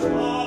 How